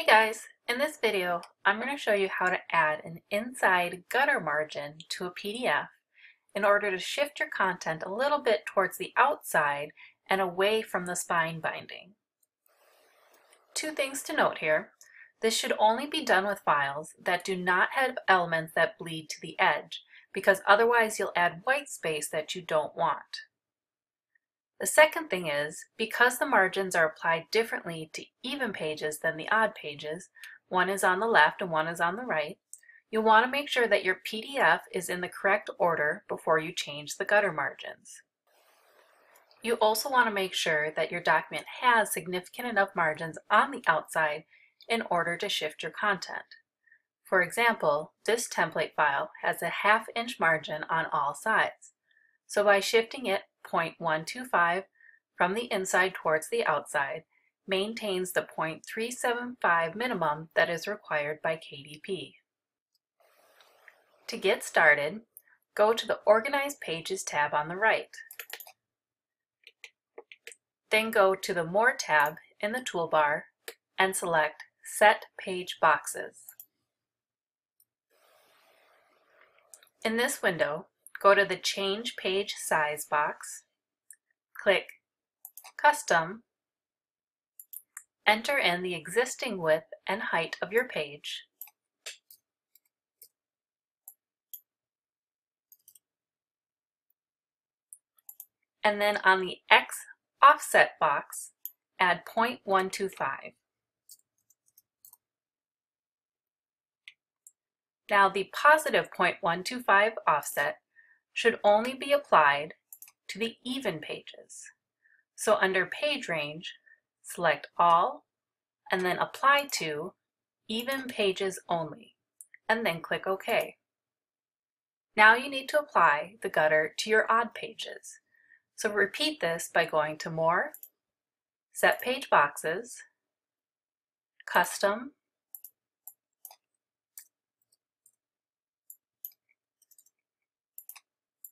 Hey guys, in this video I'm going to show you how to add an inside gutter margin to a PDF in order to shift your content a little bit towards the outside and away from the spine binding. Two things to note here. This should only be done with files that do not have elements that bleed to the edge because otherwise you'll add white space that you don't want. The second thing is, because the margins are applied differently to even pages than the odd pages, one is on the left and one is on the right, you'll want to make sure that your PDF is in the correct order before you change the gutter margins. You also want to make sure that your document has significant enough margins on the outside in order to shift your content. For example, this template file has a half inch margin on all sides. So by shifting it 0.125 from the inside towards the outside, maintains the 0.375 minimum that is required by KDP. To get started, go to the Organize Pages tab on the right. Then go to the More tab in the toolbar and select Set Page Boxes. In this window, Go to the Change Page Size box, click Custom, enter in the existing width and height of your page, and then on the X offset box, add 0.125. Now the positive 0.125 offset should only be applied to the even pages. So under page range, select all and then apply to even pages only and then click OK. Now you need to apply the gutter to your odd pages. So repeat this by going to More, Set Page Boxes, Custom,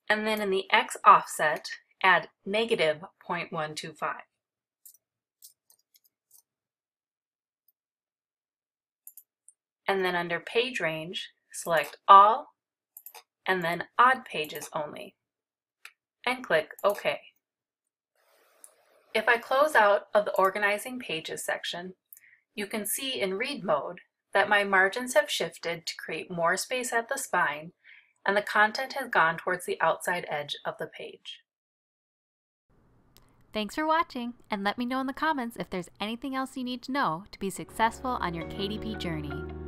and then in the x offset, add negative 0.125. And then under page range, select all, and then odd pages only, and click OK. If I close out of the Organizing Pages section, you can see in read mode that my margins have shifted to create more space at the spine and the content has gone towards the outside edge of the page. Thanks for watching, and let me know in the comments if there's anything else you need to know to be successful on your KDP journey.